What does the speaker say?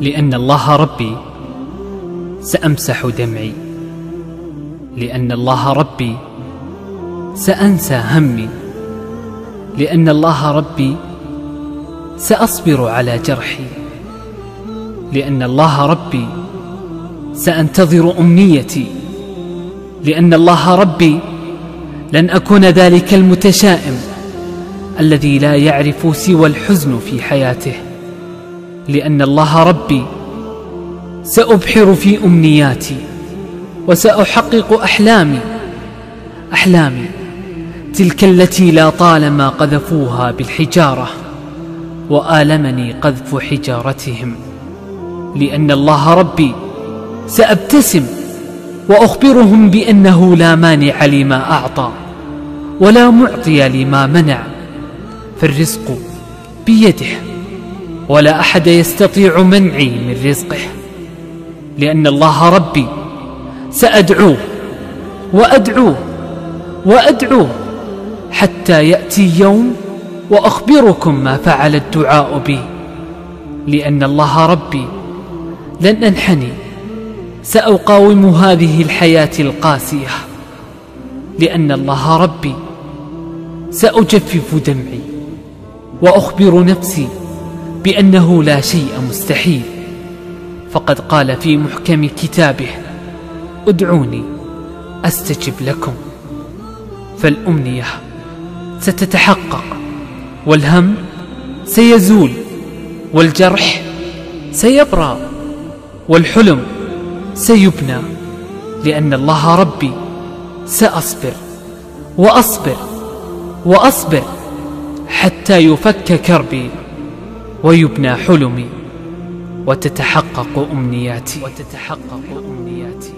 لأن الله ربي سأمسح دمعي. لأن الله ربي سأنسى همي. لأن الله ربي سأصبر على جرحي. لأن الله ربي سأنتظر أمنيتي. لأن الله ربي لن أكون ذلك المتشائم الذي لا يعرف سوى الحزن في حياته. لأن الله ربي. سأبحر في أمنياتي وسأحقق أحلامي. أحلامي تلك التي لا طالما قذفوها بالحجارة وآلمني قذف حجارتهم. لأن الله ربي سأبتسم وأخبرهم بأنه لا مانع لما أعطى ولا معطي لما منع. فالرزق بيده. ولا أحد يستطيع منعي من رزقه. لأن الله ربي سأدعوه وأدعوه وأدعوه حتى يأتي يوم وأخبركم ما فعل الدعاء بي. لأن الله ربي لن أنحني سأقاوم هذه الحياة القاسية. لأن الله ربي سأجفف دمعي وأخبر نفسي بأنه لا شيء مستحيل. فقد قال في محكم كتابه ادعوني أستجب لكم. فالأمنية ستتحقق والهم سيزول والجرح سيبرى والحلم سيبنى لأن الله ربي سأصبر وأصبر وأصبر حتى يفك كربي. ويبنى حلمي وتتحقق أمنياتي. وتتحقق أمنياتي.